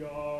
Ja.